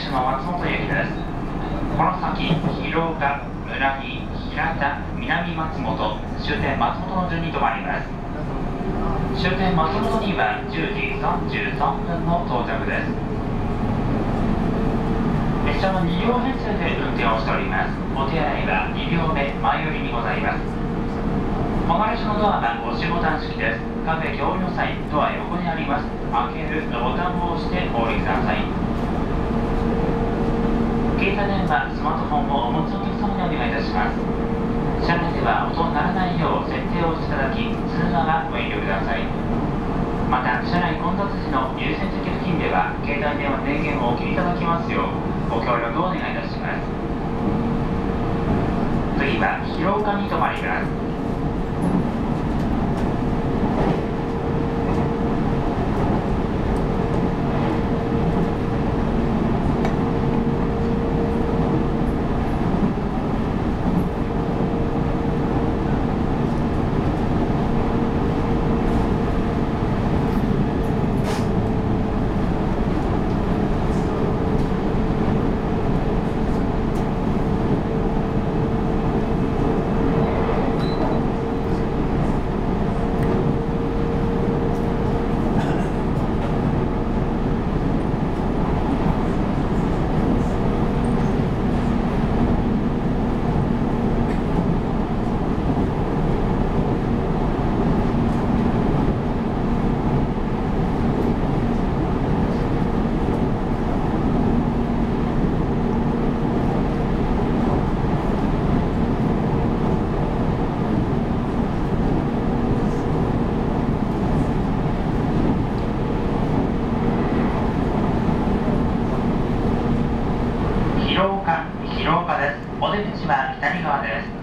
普通列車の松本駅です。この先広岡村木平田南松本終点松本の順に停まります。終点松本には10時33分の到着です。列車は2両編成で運転をしております。お手洗いは2両目前寄りにございます。この列車のドアは押しボタン式です。各駅降りの際ドア横にあります。開けるボタンを押してお降りください。はスマートフォンをお持ちのお客様にお願いいたします。車内では音を鳴らないよう設定をしていただき通話はご遠慮くださいまた車内混雑時の優先席付近では携帯電話電源をお切りいただきますようご協力をお願いいたします。次は広岡に停まります。廊下です。お出口は左側です。